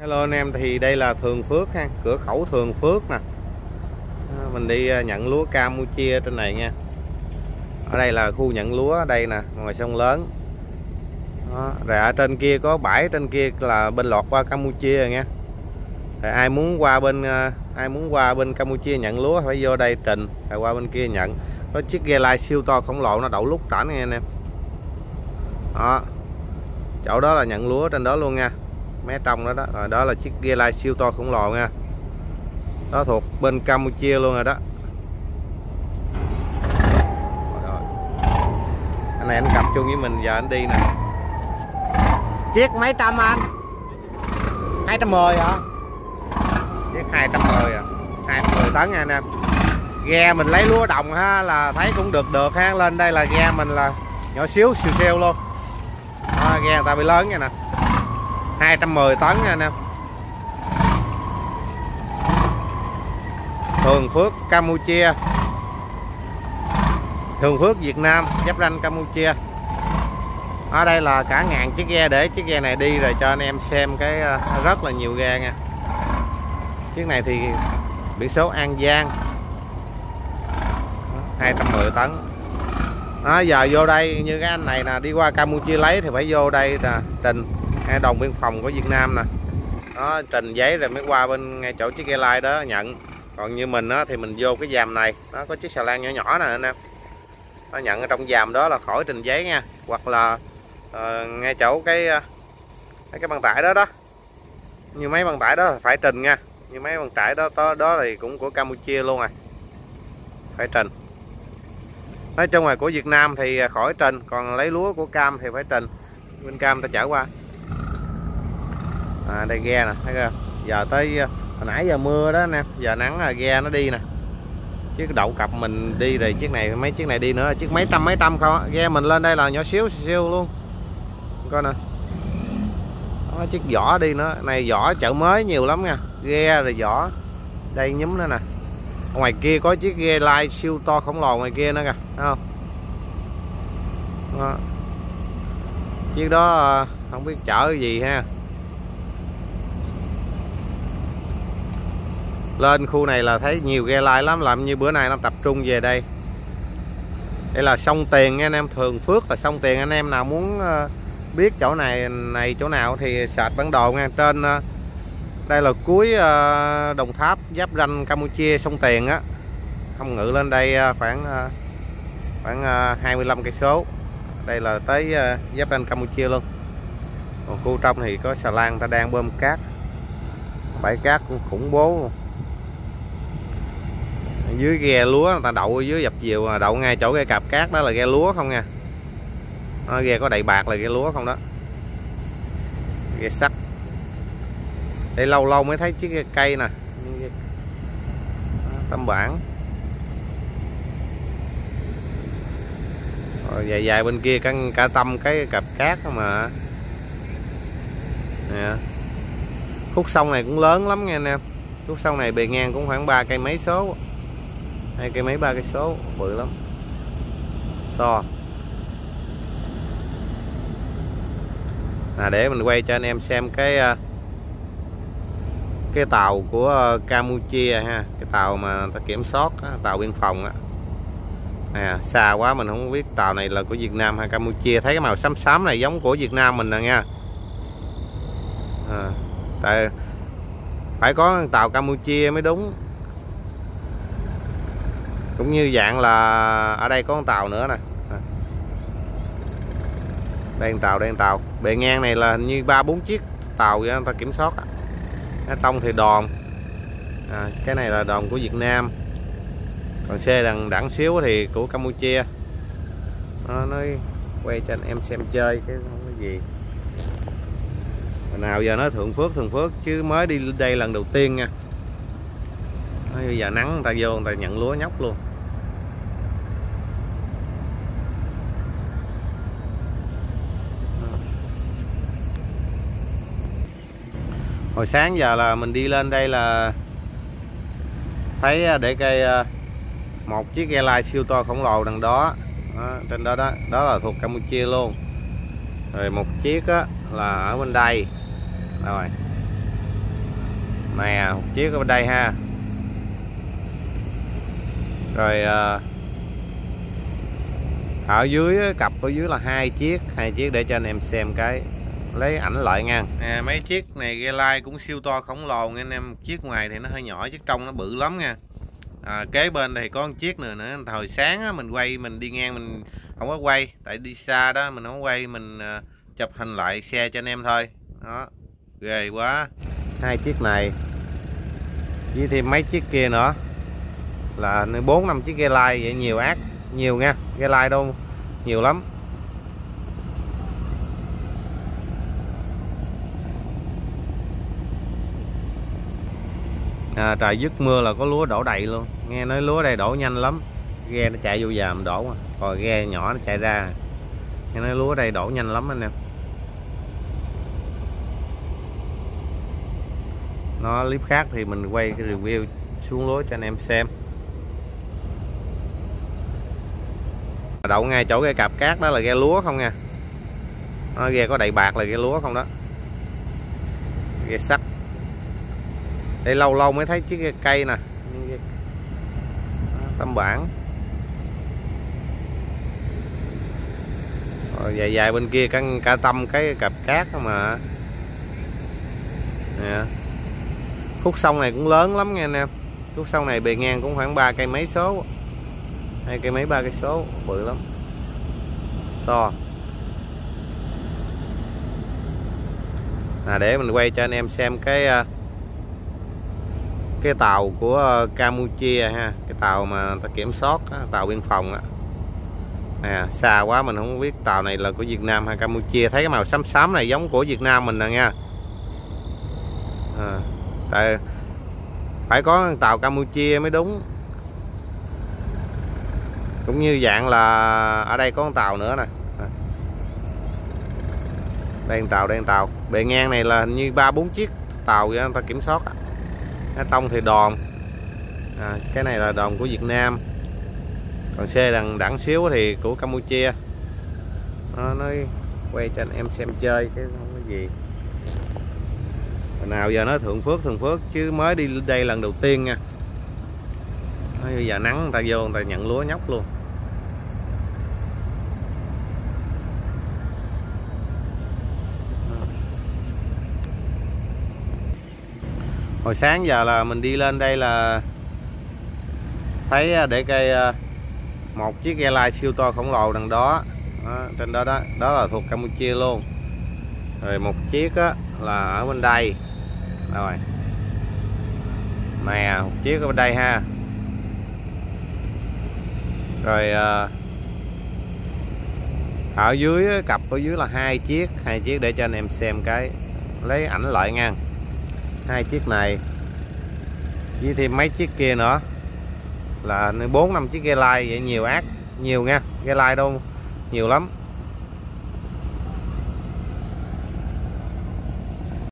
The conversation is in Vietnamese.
Hello anh em thì đây là Thường Phước ha, cửa khẩu Thường Phước nè. À, mình đi à, nhận lúa Campuchia trên này nha. Ở đây là khu nhận lúa đây nè, ngoài sông lớn. Đó. Rồi ở trên kia có bãi trên kia là bên lọt qua Campuchia rồi nha. Rồi ai muốn qua bên à, ai muốn qua bên Campuchia nhận lúa phải vô đây trình rồi qua bên kia nhận. Có chiếc ghe lai siêu to khổng lồ nó đậu lúc trển nha anh em. Đó. Chỗ đó là nhận lúa trên đó luôn nha mé trong đó đó. Rồi đó là chiếc ghe lai siêu to khổng lồ nha. Đó thuộc bên Campuchia luôn rồi đó. Rồi. anh này anh cặp chung với mình giờ anh đi nè. Chiếc mấy trăm anh? 210 hả? Chiếc 210 à. 210 tấn nha anh em. Ghe mình lấy lúa đồng ha là thấy cũng được được ha. Lên đây là ghe mình là nhỏ xíu xìu xèo luôn. Đó, ghe người ta bị lớn nha nè 210 tấn nha anh em. Thường Phước Campuchia. Thường Phước Việt Nam giáp ranh Campuchia. Ở đây là cả ngàn chiếc ghe để chiếc ghe này đi rồi cho anh em xem cái ờ, rất là nhiều ghe nha. Chiếc này thì biển số An Giang. 210 tấn. Đó, giờ vô đây như cái anh này nè đi qua Campuchia lấy thì phải vô đây nè trình đồn biên phòng của Việt Nam nè. Nó trình giấy rồi mới qua bên ngay chỗ chiếc ghe lai đó nhận. Còn như mình á, thì mình vô cái dàm này. Nó có chiếc xà lan nhỏ nhỏ nè anh em. Nó nhận ở trong dàm đó là khỏi trình giấy nha. Hoặc là uh, ngay chỗ cái ờ, cái cái băng tải đó đó. Như mấy băng tải đó là phải trình nha. Như mấy băng tải đó đó, đó thì cũng của Campuchia luôn à, phải trình. Nói chung là của Việt Nam thì ờ, khỏi trình. Còn lấy lúa của Cam thì phải trình. Bên Cam ta chở qua à, đây ghe nè thấy chưa giờ tới ờ, hồi nãy giờ mưa đó nè giờ nắng là ghe nó đi nè. Chiếc đậu cặp mình đi rồi chiếc này mấy chiếc này đi nữa chiếc mấy trăm mấy trăm không á. ghe mình lên đây là nhỏ xíu xíu luôn. Coi nè. Đó, chiếc vỏ đi nữa. Này vỏ chợ mới nhiều lắm nha. Ghe rồi vỏ. Đây nhúm nữa nè. Ngoài kia có chiếc ghe lai siêu to khổng lồ ngoài kia nữa kìa thấy không? Đó. chiếc đó ờ, không biết chở cái gì ha. Lên khu này là thấy nhiều ghe lai lắm, làm như bữa nay nó tập trung về đây. Đây là sông tiền nha anh em, thường phước là sông tiền. Anh em nào muốn ờ, biết chỗ này này chỗ nào thì sạch bản đồ nha. Trên ờ, đây là cuối ờ, đồng tháp, giáp ranh, campuchia, sông tiền á. Không ngự lên đây khoảng khoảng 25 cây số. Đây là tới giáp ranh, campuchia luôn. Còn khu trong thì có xà lan, ta đang bơm cát. Bãi cát cũng khủng bố luôn dưới ghe lúa người ta đậu ở dưới dập diều à, đậu ngay chỗ ghe cạp cát đó là ghe lúa không nha. Đó, ghe có đầy bạc là ghe lúa không đó. Ghe sắt. Đây lâu lâu mới thấy chiếc cây nè. Tấm tâm bản rồi dài dài bên kia cả, cả tâm cái cặp cát mà nè. Khúc sông này cũng lớn lắm nha anh em. Khúc sông này bề ngang cũng khoảng ba cây mấy số hai cây mấy ba cây số bự lắm. To. À, để mình quay cho anh em xem cái à, cái tàu của à, Campuchia ha. Cái tàu mà ta kiểm soát tàu biên phòng á. À, xa quá mình không biết tàu này là của Việt Nam hay Campuchia. Thấy cái màu xám xám này giống của Việt Nam mình nè nha. À, tại phải có tàu Campuchia mới đúng cũng như dạng là ở đây có con tàu nữa nè. Đây con tàu đây con tàu. Bề ngang này là hình như ba bốn chiếc tàu vậy người ta kiểm soát cái tông trong thì đòn. À, cái này là đòn của Việt Nam. Còn xe đằng đẳng xíu thì của Campuchia. Nó nói quay cho anh em xem chơi cái không có gì. Hồi nào giờ nó thượng phước thượng phước chứ mới đi đây lần đầu tiên nha. Bây giờ nắng người ta vô người ta nhận lúa nhóc luôn. Hồi sáng giờ là mình đi lên đây là thấy à, để cây à, một chiếc ghe lai siêu to khổng lồ đằng đó, đó trên đó đó đó là thuộc Campuchia luôn. Rồi một chiếc á, là ở bên đây. Rồi. Nè một chiếc ở bên đây ha. Rồi à, ở dưới cặp ở dưới là hai chiếc hai chiếc để cho anh em xem cái lấy ảnh lại nha. À, mấy chiếc này ghe lai cũng siêu to khổng lồ nha anh em. Chiếc ngoài thì nó hơi nhỏ chiếc trong nó bự lắm nha. À, kế bên thì có một chiếc nữa nữa. Thời sáng á, mình quay mình đi ngang mình không có quay. Tại đi xa đó mình không quay mình à, chụp hình lại xe cho anh em thôi. Đó ghê quá. Hai chiếc này với thêm mấy chiếc kia nữa. Là bốn năm chiếc ghe lai vậy nhiều ác nhiều nha. Ghe lai đâu nhiều lắm. À, trời dứt mưa là có lúa đổ đầy luôn. Nghe nói lúa đây đổ nhanh lắm. Ghe nó chạy vô dàm đổ mà còn ghe nhỏ nó chạy ra. Nghe nói lúa đây đổ nhanh lắm anh em. Nó clip khác thì mình quay cái review xuống lúa cho anh em xem. Đậu ngay chỗ ghe cạp cát đó là ghe lúa không nha? Nó ghe có đầy bạc là ghe lúa không đó? Ghe sắt đây lâu lâu mới thấy chiếc cây nè. Tâm bản rồi dài dài bên kia cả, cả tâm cái cặp cát mà. Nè. Khúc sông này cũng lớn lắm nha anh em. Khúc sông này bề ngang cũng khoảng ba cây mấy số. Hai cây mấy ba cây số. Bự lắm. To. À, để mình quay cho anh em xem cái à, cái tàu của ờ, Campuchia ha cái tàu mà ta kiểm soát tàu biên phòng á. À, xa quá mình không biết tàu này là của Việt Nam hay Campuchia. Thấy cái màu xám xám này giống của Việt Nam mình nè nha. À, tại phải có tàu Campuchia mới đúng. Cũng như dạng là ở đây có con tàu nữa nè. Đây tàu đang tàu. Bề ngang này là hình như ba bốn chiếc tàu người ta kiểm soát cá tông thì đòn. À, cái này là đòn của Việt Nam. Còn xe đằng đẳng xíu thì của Campuchia. Nó nói quay cho anh em xem chơi chứ không có gì. Nào giờ nó thượng phước thượng phước chứ mới đi đây lần đầu tiên nha. Bây giờ nắng người ta vô người ta nhận lúa nhóc luôn. Hồi sáng giờ là mình đi lên đây là thấy à, để cây à, một chiếc ghe lai siêu to khổng lồ đằng đó, đó trên đó đó đó là thuộc Campuchia luôn. Rồi một chiếc á, là ở bên đây. Rồi. Nè một chiếc ở bên đây ha. Rồi à, ở dưới cặp ở dưới là hai chiếc. Hai chiếc để cho anh em xem cái lấy ảnh lại ngang hai chiếc này. Với thêm mấy chiếc kia nữa. Là bốn năm chiếc ghe lai vậy, nhiều ác, nhiều nha. Ghe lai đâu, nhiều lắm.